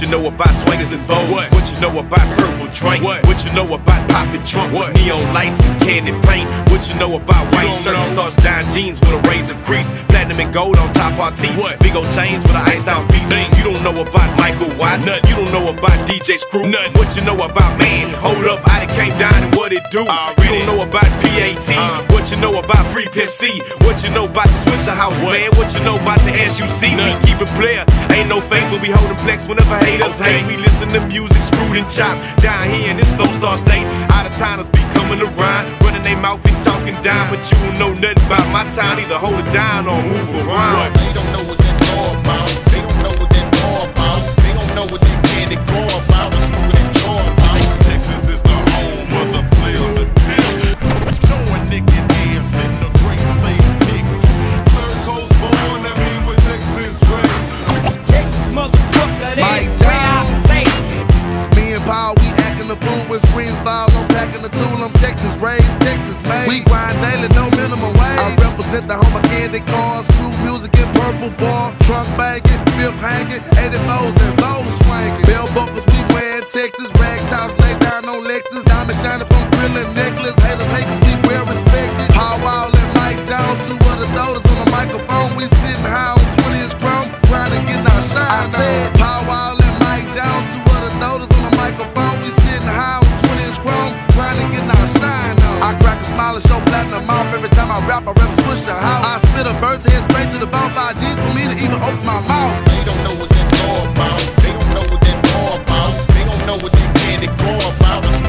What you know about swangas and vogues? What? what you know about purple drink? What? What you know about popping trunk what? neon lights and candy paint? What you know about white shirts, stars, down jeans with a razor crease, platinum and gold on top our teeth? What? Big old chains with an iced out piece. You don't know about Michael Watts. Nut. You don't know about DJ Screw. Nut. What you know about man? Hold up, I done came down and what it do? Uh, you don't know about PAT. Uh, what you know about Free Pimp C? What you know about the Swishahouse, what? man? What you know about the SUC? Nut. We keep it player. Ain't no fake, but we holdin' flex whenever haters okay. hate. We listen to music screwed and chopped down here in this Lone Star State. Out of towners be coming around, running their mouth and talking down, but you don't know nothing about my town. Either hold it down or move around. They don't know what the fool with screens fall. I'm packing the tool. I'm Texas raised, Texas made. We grind daily, no minimum wage. I represent the home of candy cars, screw music and purple bar, trunk banging, fifth hanging, 84s and bows swinging. Bell buckles we wearing Texas, rag tops lay down on Lexus, diamond shining from grilling necklace. Haters hate 'cause we well respected. Paul Wall rather switch the house. I spit a bird's head straight to the bone, five G's for me to even open my mouth. They don't know what that's all about. They don't know what that's all about. They don't know what they candy go about.